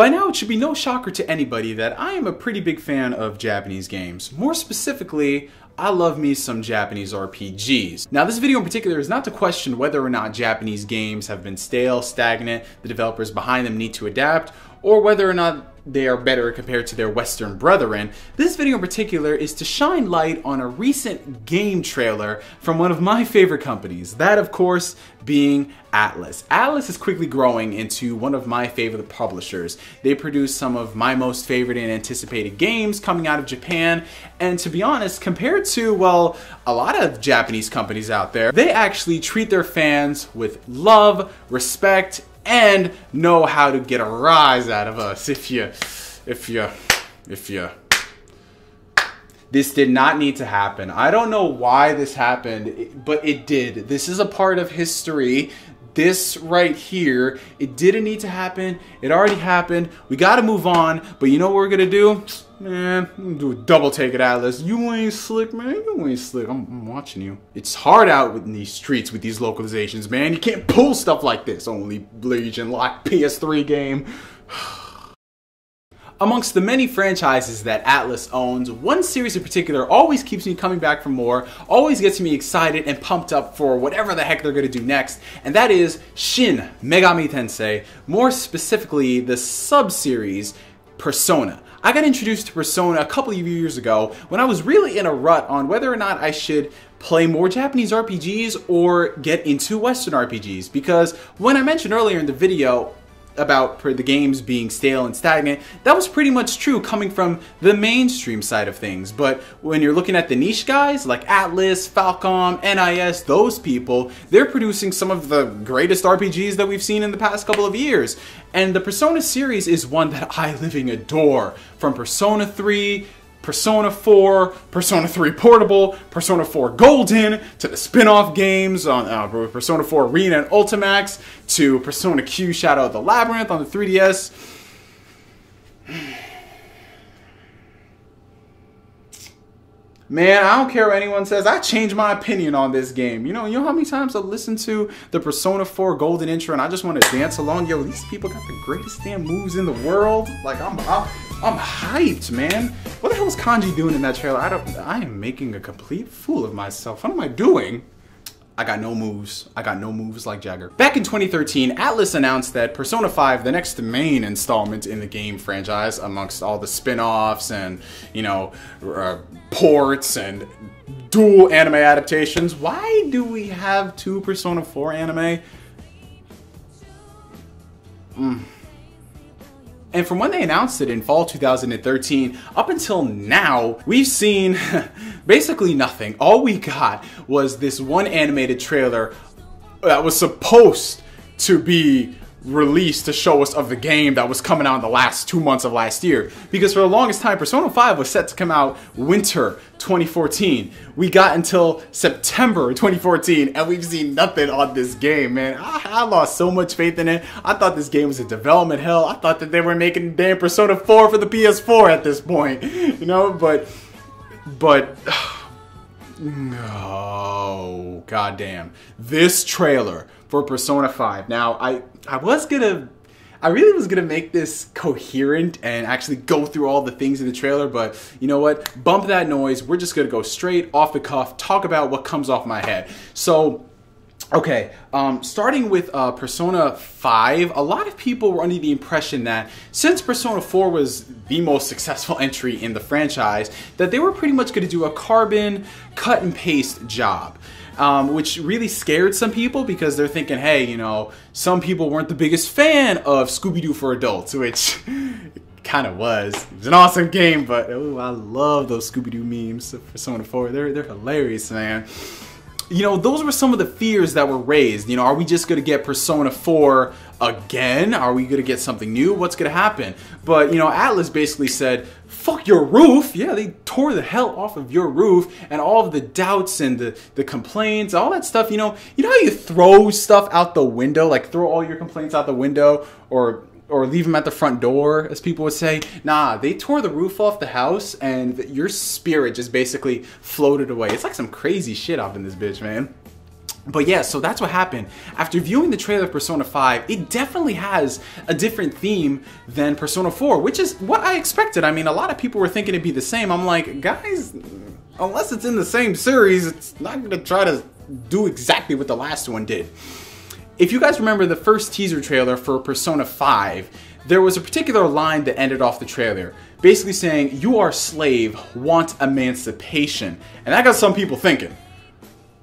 By now, it should be no shocker to anybody that I am a pretty big fan of Japanese games. More specifically, I love me some Japanese RPGs. Now this video in particular is not to question whether or not Japanese games have been stale, stagnant, the developers behind them need to adapt, or whether or not they are better compared to their Western brethren. This video in particular is to shine light on a recent game trailer from one of my favorite companies, that of course being Atlus. Atlus is quickly growing into one of my favorite publishers. They produce some of my most favorite and anticipated games coming out of Japan, and to be honest, compared to, well, a lot of Japanese companies out there, they actually treat their fans with love, respect, and know how to get a rise out of us if you, if you, if you. This did not need to happen. I don't know why this happened, but it did. This is a part of history this right here, it didn't need to happen. It already happened. We got to move on. But you know what we're going to do? Man, do a double take at Atlus. You ain't slick, man. You ain't slick. I'm, I'm, watching you. It's hard out in these streets with these localizations, man. You can't pull stuff like this. Only Legion Lock PS3 game. Amongst the many franchises that Atlus owns, one series in particular always keeps me coming back for more, always gets me excited and pumped up for whatever the heck they're going to do next, and that is Shin Megami Tensei, more specifically the sub-series Persona. I got introduced to Persona a couple of years ago when I was really in a rut on whether or not I should play more Japanese RPGs or get into Western RPGs because when I mentioned earlier in the video, about the games being stale and stagnant, that was pretty much true coming from the mainstream side of things. But when you're looking at the niche guys like Atlus, Falcom, NIS, those people, they're producing some of the greatest RPGs that we've seen in the past couple of years. And the Persona series is one that I living adore. From Persona 3 Persona 4, Persona 3 Portable, Persona 4 Golden, to the spin-off games on uh, Persona 4 Arena and Ultimax, to Persona Q Shadow of the Labyrinth on the 3DS. Man, I don't care what anyone says. I changed my opinion on this game. You know, you know how many times I've listened to the Persona 4 Golden intro and I just want to dance along. Yo, these people got the greatest damn moves in the world. Like I'm, I'm, I'm hyped, man. What the hell is Kanji doing in that trailer? I don't. I am making a complete fool of myself. What am I doing? I got no moves. I got no moves like Jagger. Back in 2013, Atlus announced that Persona 5, the next main installment in the game franchise, amongst all the spin-offs and, you know, uh, ports and dual anime adaptations. Why do we have two Persona 4 anime? Mm. And from when they announced it in fall 2013 up until now, we've seen basically nothing. All we got was this one animated trailer that was supposed to be released to show us of the game that was coming out in the last two months of last year. Because for the longest time, Persona 5 was set to come out winter 2014. We got until September 2014 and we've seen nothing on this game, man. I, I, lost so much faith in it. I thought this game was a development hell. I thought that they were making damn Persona 4 for the PS4 at this point, you know, but, but, no, goddamn. This trailer for Persona 5. Now, I I was gonna I really was gonna make this coherent and actually go through all the things in the trailer, but you know what? Bump that noise. We're just gonna go straight off the cuff, talk about what comes off my head. So, okay, um, starting with uh, Persona 5, a lot of people were under the impression that since Persona 4 was the most successful entry in the franchise, that they were pretty much gonna do a carbon cut and paste job um, which really scared some people because they're thinking, hey, you know, some people weren't the biggest fan of Scooby Doo for adults, which kind of was. It was an awesome game, but ooh, I love those Scooby Doo memes for Persona 4. They're they're hilarious, man. You know, those were some of the fears that were raised. You know, are we just gonna get Persona 4 again? Are we gonna get something new? What's gonna happen? But you know, Atlus basically said, fuck your roof. Yeah, they tore the hell off of your roof and all of the doubts and the, the complaints, all that stuff. You know, you know how you throw stuff out the window, like throw all your complaints out the window or or leave them at the front door, as people would say. Nah, they tore the roof off the house and your spirit just basically floated away. It's like some crazy shit up in this bitch, man. But yeah, so that's what happened. After viewing the trailer of Persona 5, it definitely has a different theme than Persona 4, which is what I expected. I mean, a lot of people were thinking it'd be the same. I'm like, guys, unless it's in the same series, it's not to try to do exactly what the last one did. If you guys remember the first teaser trailer for Persona 5, there was a particular line that ended off the trailer, basically saying, You are slave, want emancipation. And that got some people thinking.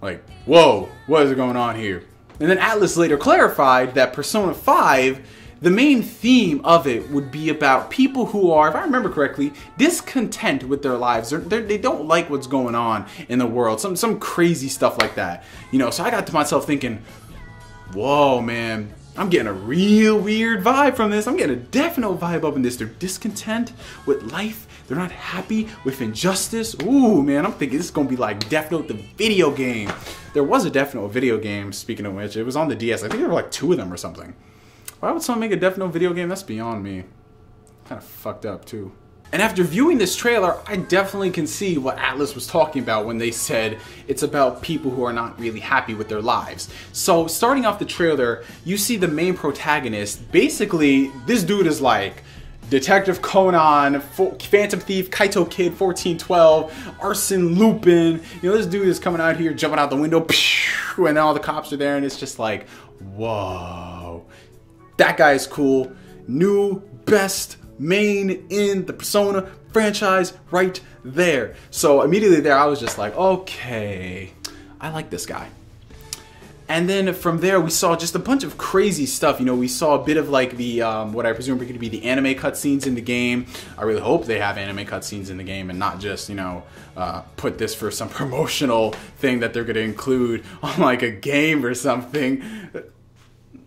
Like, whoa, what is going on here? And then Atlus later clarified that Persona 5, the main theme of it would be about people who are, if I remember correctly, discontent with their lives. They're, they're, they do not like what's going on in the world. Some, some crazy stuff like that. You know, so I got to myself thinking, whoa, man, I'm getting a real weird vibe from this. I'm getting a definite vibe up in this. They're discontent with life. They're not happy with injustice. Ooh, man, I'm thinking this is gonna be like Death Note the video game. There was a Death Note video game, speaking of which, it was on the DS. I think there were like two of them or something. Why would someone make a Death Note video game? That's beyond me. Kind of fucked up too. And after viewing this trailer, I definitely can see what Atlus was talking about when they said it's about people who are not really happy with their lives. So, starting off the trailer, you see the main protagonist. Basically, this dude is like Detective Conan, Phantom Thief, Kaito Kid, 1412, Arsene Lupin. You know, this dude is coming out here, jumping out the window, and all the cops are there, and it's just like, whoa. That guy is cool. New best main in the Persona franchise right there. So immediately there, I was just like, okay, I like this guy. And then from there, we saw just a bunch of crazy stuff. You know, we saw a bit of like the, um, what I presume are going to be the anime cutscenes in the game. I really hope they have anime cutscenes in the game and not just, you know, uh, put this for some promotional thing that they're going to include on like a game or something.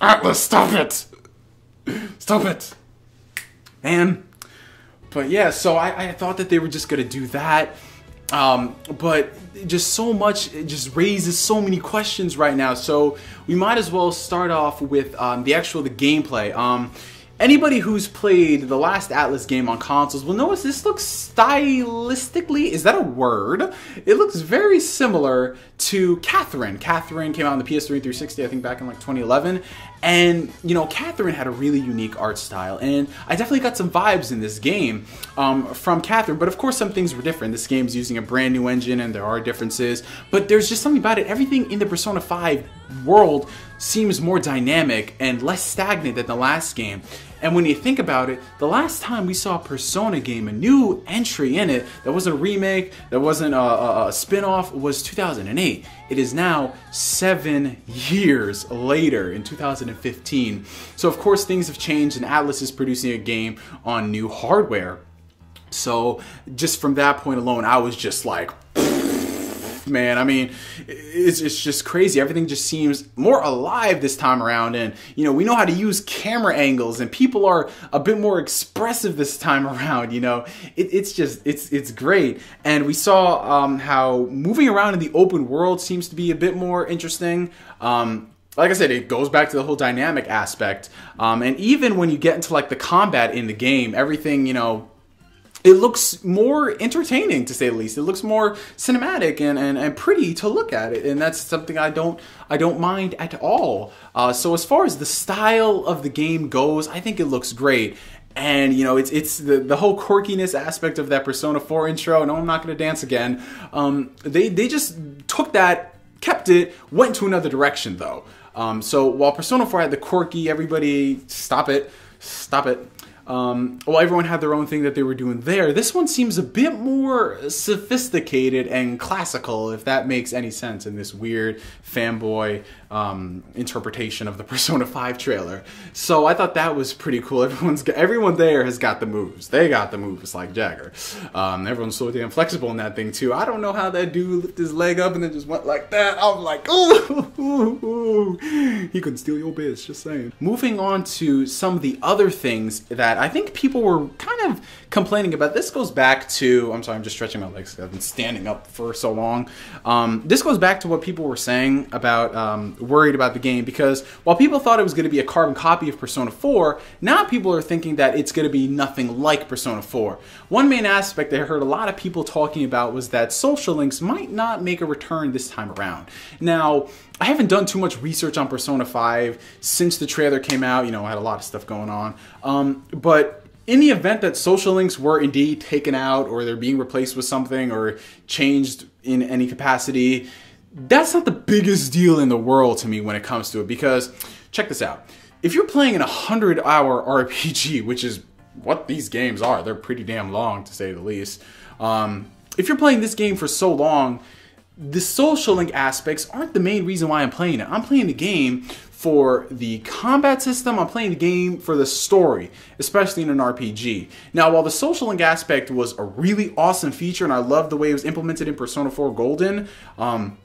Atlus, stop it! Stop it! Man. But yeah, so I, I thought that they were just gonna do that. Um, but just so much, it just raises so many questions right now. So we might as well start off with um, the actual the gameplay. Um, Anybody who's played the last atlus game on consoles will notice this looks stylistically, is that a word? It looks very similar to Catherine. Catherine came out on the PS3 360, I think back in like 2011. And, you know, Catherine had a really unique art style. And I definitely got some vibes in this game um, from Catherine. But of course, some things were different. This game's using a brand new engine and there are differences. But there's just something about it. Everything in the Persona 5 world seems more dynamic and less stagnant than the last game. And when you think about it, the last time we saw a Persona game, a new entry in it, that wasn't a remake, that wasn't a, a, a spin off, was 2008. It is now seven years later in 2015. So, of course, things have changed, and Atlus is producing a game on new hardware. So, just from that point alone, I was just like, man. I mean, it's, it's just crazy. Everything just seems more alive this time around. And, you know, we know how to use camera angles and people are a bit more expressive this time around, you know. It, it's just, it's, it's great. And we saw um, how moving around in the open world seems to be a bit more interesting. Um, like I said, it goes back to the whole dynamic aspect. Um, and even when you get into like the combat in the game, everything, you know, it looks more entertaining to say the least. It looks more cinematic and, and, and pretty to look at it, and that's something I don't I don't mind at all. Uh, so as far as the style of the game goes, I think it looks great. And you know, it's it's the, the whole quirkiness aspect of that Persona 4 intro. No, I'm not gonna dance again. Um, they they just took that, kept it, went to another direction though. Um, so while Persona 4 had the quirky, everybody stop it, stop it. Um, well, everyone had their own thing that they were doing there. This one seems a bit more sophisticated and classical, if that makes any sense, in this weird fanboy um, interpretation of the Persona 5 trailer. So I thought that was pretty cool. Everyone's everyone there has got the moves. They got the moves like Jagger. Um, everyone's so damn flexible in that thing too. I don't know how that dude lifted his leg up and then just went like that. I'm like, ooh. he could steal your bitch. Just saying. Moving on to some of the other things that I think people were kind of complaining about. This goes back to. I'm sorry, I'm just stretching my legs. I've been standing up for so long. Um, this goes back to what people were saying about um, worried about the game because while people thought it was going to be a carbon copy of Persona 4, now people are thinking that it's going to be nothing like Persona 4. One main aspect that I heard a lot of people talking about was that social links might not make a return this time around. Now, I haven't done too much research on Persona 5 since the trailer came out. You know, I had a lot of stuff going on. Um, but in the event that social links were indeed taken out or they're being replaced with something or changed in any capacity, that's not the biggest deal in the world to me when it comes to it because check this out. If you're playing an 100 hour RPG, which is what these games are, they're pretty damn long to say the least. Um, if you're playing this game for so long, the social link aspects aren't the main reason why I'm playing it. I'm playing the game for the combat system, I'm playing the game for the story, especially in an RPG. Now, while the social link aspect was a really awesome feature and I love the way it was implemented in Persona 4 Golden, um,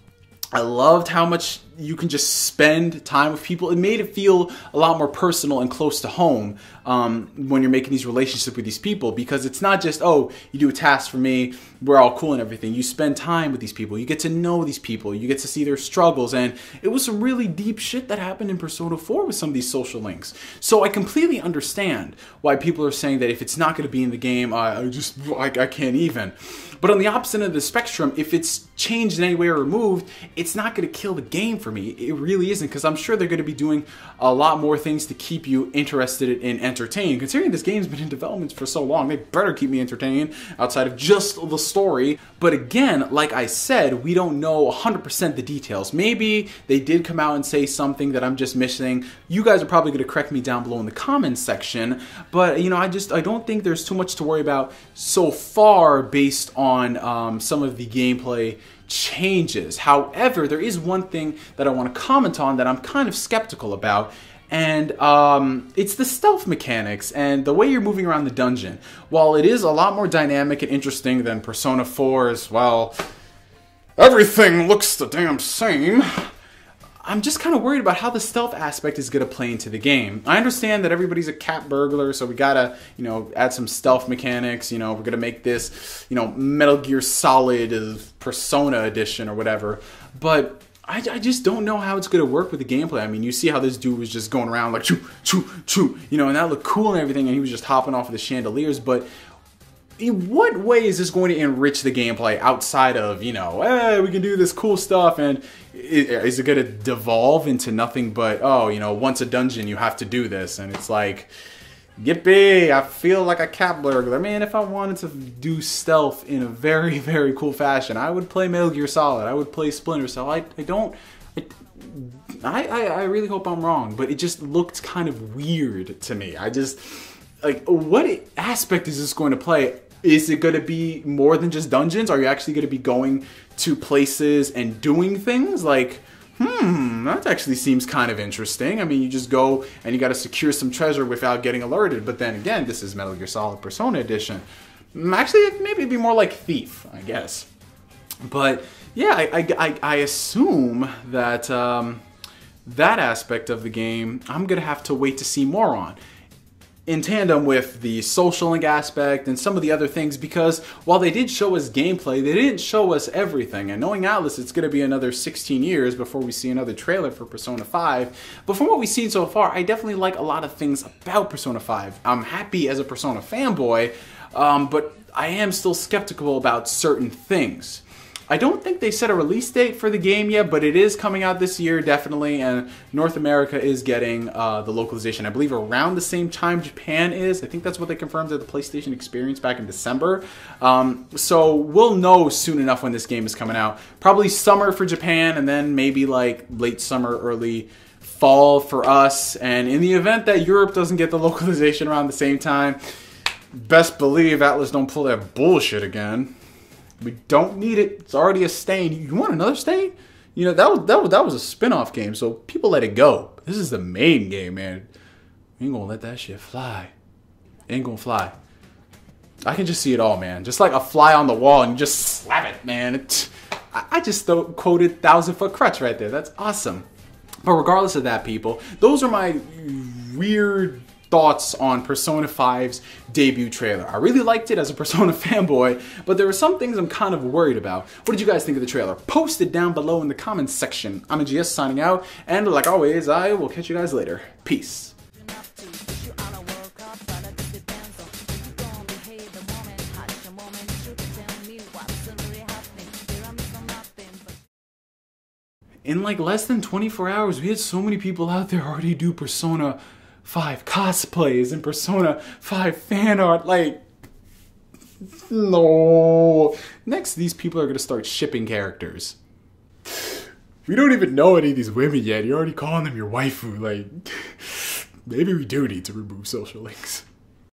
I loved how much you can just spend time with people. It made it feel a lot more personal and close to home um, when you're making these relationships with these people because it's not just, oh, you do a task for me, we're all cool and everything. You spend time with these people, you get to know these people, you get to see their struggles. And it was some really deep shit that happened in Persona 4 with some of these social links. So I completely understand why people are saying that if it's not going to be in the game, I, I just, I, I can't even. But on the opposite end of the spectrum, if it's changed in any way or removed, it's not going to kill the game for me. It really isn't because I'm sure they're going to be doing a lot more things to keep you interested and entertained. Considering this game's been in development for so long, they better keep me entertained outside of just the story. But again, like I said, we don't know 100% the details. Maybe they did come out and say something that I'm just missing. You guys are probably going to correct me down below in the comments section. But you know, I just I don't think there's too much to worry about so far based on um, some of the gameplay changes. However, there is one thing that I want to comment on that I'm kind of skeptical about, and um, it's the stealth mechanics and the way you're moving around the dungeon. While it is a lot more dynamic and interesting than Persona 4's, well, everything looks the damn same. I'm just kind of worried about how the stealth aspect is going to play into the game. I understand that everybody's a cat burglar, so we gotta, you know, add some stealth mechanics. You know, we're gonna make this, you know, Metal Gear Solid Persona edition or whatever. But I, I just don't know how it's going to work with the gameplay. I mean, you see how this dude was just going around like choo, choo, choo, you know, and that looked cool and everything, and he was just hopping off of the chandeliers. But in what way is this going to enrich the gameplay outside of you know hey, we can do this cool stuff and Uh, is it going to devolve into nothing but oh you know once a dungeon you have to do this? And it's like yippee i feel like a cat burglar. Man if i wanted to do stealth in a very very cool fashion i would play metal gear solid. I would play splinter. Cell i, I don't I, I, I really hope i'm wrong but it just looked kind of weird to me. I just like what aspect is this going to play is it going to be more than just dungeons? Are you actually going to be going to places and doing things? Like, hmm, that actually seems kind of interesting. I mean, you just go and you got to secure some treasure without getting alerted. But then again, this is Metal Gear Solid Persona Edition. Mm, actually, maybe it'd be more like Thief, I guess. But yeah, I, I, I assume that um, that aspect of the game, I'm going to have to wait to see more on in tandem with the social link aspect and some of the other things because while they did show us gameplay, they didn't show us everything. And knowing Atlus, it's going to be another 16 years before we see another trailer for Persona 5. But from what we've seen so far, I definitely like a lot of things about Persona 5. I'm happy as a Persona fanboy, um, but I am still skeptical about certain things. I don't think they set a release date for the game yet, but it is coming out this year, definitely, and North America is getting uh, the localization. I believe around the same time Japan is. I think that's what they confirmed at the PlayStation Experience back in December. Um, so we'll know soon enough when this game is coming out. Probably summer for Japan, and then maybe like late summer, early fall for us. And in the event that Europe doesn't get the localization around the same time, best believe Atlus don't pull that bullshit again. We don't need it. It's already a stain. You want another stain? You know that was that was that was a spin-off game, so people let it go. This is the main game, man. You ain't gonna let that shit fly. Ain't gonna fly. I can just see it all, man. Just like a fly on the wall, and you just slap it, man. It, I just quoted thousand foot krutch right there. That's awesome. But regardless of that, people, those are my weird thoughts on Persona 5's debut trailer. I really liked it as a Persona fanboy, but there are some things I'm kind of worried about. What did you guys think of the trailer? Post it down below in the comments section. I'm GS signing out, and like always, I will catch you guys later. Peace. in like less than 24 hours, we had so many people out there already do Persona 5 cosplays and Persona 5 fan art. Like, no. Next, these people are gonna start shipping characters. We don't even know any of these women yet. You're already calling them your waifu. Like, maybe we do need to remove social links.